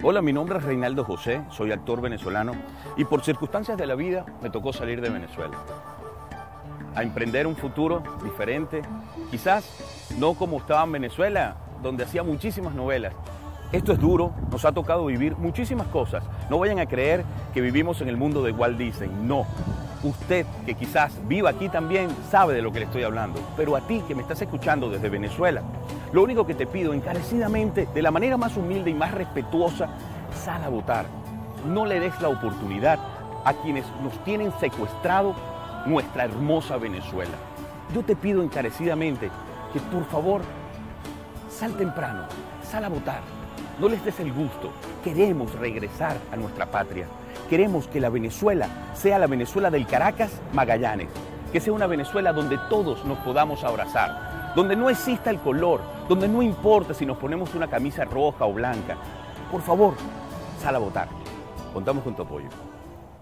Hola, mi nombre es Reinaldo José, soy actor venezolano y por circunstancias de la vida me tocó salir de Venezuela. A emprender un futuro diferente, quizás no como estaba en Venezuela, donde hacía muchísimas novelas. Esto es duro, nos ha tocado vivir muchísimas cosas. No vayan a creer que vivimos en el mundo de Walt Disney, no. Usted que quizás viva aquí también sabe de lo que le estoy hablando, pero a ti que me estás escuchando desde Venezuela, lo único que te pido encarecidamente, de la manera más humilde y más respetuosa, sal a votar. No le des la oportunidad a quienes nos tienen secuestrado nuestra hermosa Venezuela. Yo te pido encarecidamente que por favor sal temprano, sal a votar. No les des el gusto. Queremos regresar a nuestra patria. Queremos que la Venezuela sea la Venezuela del Caracas Magallanes, que sea una Venezuela donde todos nos podamos abrazar, donde no exista el color, donde no importa si nos ponemos una camisa roja o blanca. Por favor, sal a votar. Contamos con tu apoyo.